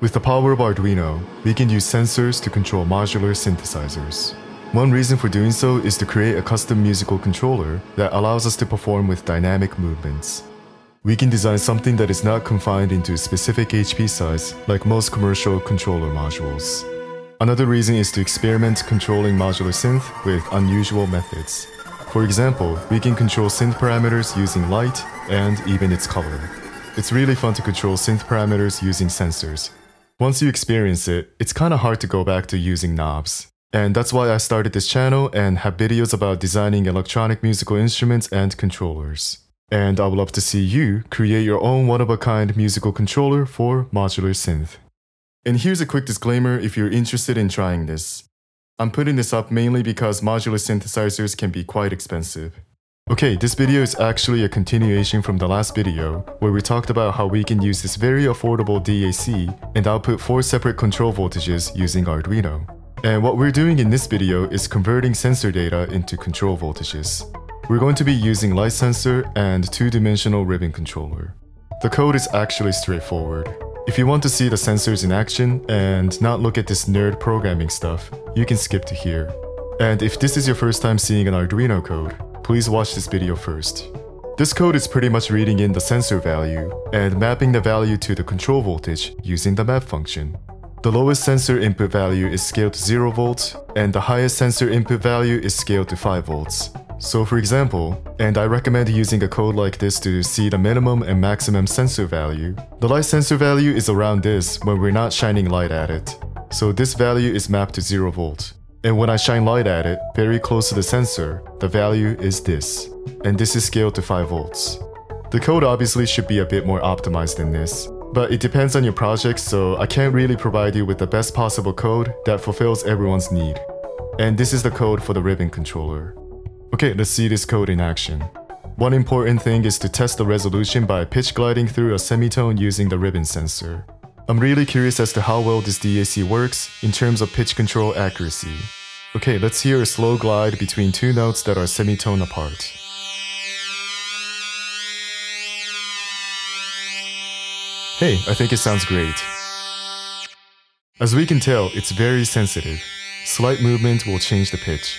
With the power of Arduino, we can use sensors to control modular synthesizers. One reason for doing so is to create a custom musical controller that allows us to perform with dynamic movements. We can design something that is not confined into a specific HP size like most commercial controller modules. Another reason is to experiment controlling modular synth with unusual methods. For example, we can control synth parameters using light and even its color. It's really fun to control synth parameters using sensors, once you experience it, it's kinda hard to go back to using knobs. And that's why I started this channel and have videos about designing electronic musical instruments and controllers. And I would love to see you create your own one-of-a-kind musical controller for modular synth. And here's a quick disclaimer if you're interested in trying this. I'm putting this up mainly because modular synthesizers can be quite expensive. Okay, this video is actually a continuation from the last video, where we talked about how we can use this very affordable DAC and output 4 separate control voltages using Arduino. And what we're doing in this video is converting sensor data into control voltages. We're going to be using light sensor and 2-dimensional ribbon controller. The code is actually straightforward. If you want to see the sensors in action and not look at this nerd programming stuff, you can skip to here. And if this is your first time seeing an Arduino code, please watch this video first. This code is pretty much reading in the sensor value and mapping the value to the control voltage using the map function. The lowest sensor input value is scaled to 0 volts, and the highest sensor input value is scaled to 5 volts. So for example, and I recommend using a code like this to see the minimum and maximum sensor value, the light sensor value is around this when we're not shining light at it. So this value is mapped to 0 volt. And when I shine light at it, very close to the sensor, the value is this. And this is scaled to 5 volts. The code obviously should be a bit more optimized than this, but it depends on your project so I can't really provide you with the best possible code that fulfills everyone's need. And this is the code for the ribbon controller. Okay, let's see this code in action. One important thing is to test the resolution by pitch gliding through a semitone using the ribbon sensor. I'm really curious as to how well this DAC works in terms of pitch control accuracy. Okay, let's hear a slow glide between two notes that are semitone apart. Hey, I think it sounds great. As we can tell, it's very sensitive. Slight movement will change the pitch.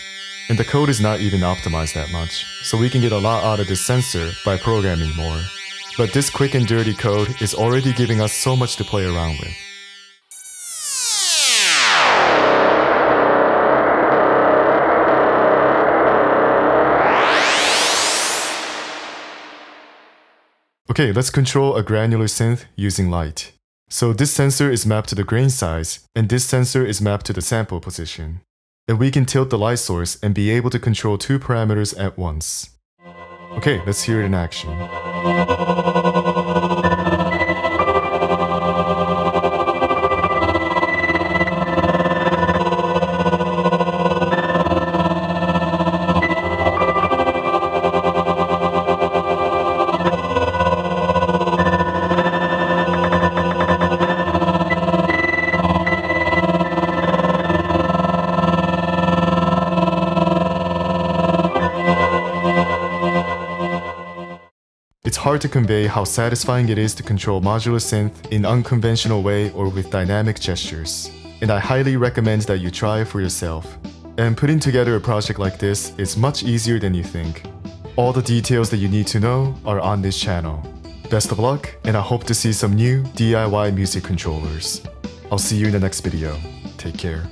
And the code is not even optimized that much, so we can get a lot out of this sensor by programming more. But this quick and dirty code is already giving us so much to play around with. Okay, let's control a granular synth using light. So this sensor is mapped to the grain size, and this sensor is mapped to the sample position. And we can tilt the light source and be able to control two parameters at once. Okay, let's hear it in action. Hard to convey how satisfying it is to control modular synth in unconventional way or with dynamic gestures. And I highly recommend that you try it for yourself. And putting together a project like this is much easier than you think. All the details that you need to know are on this channel. Best of luck, and I hope to see some new DIY music controllers. I'll see you in the next video. Take care.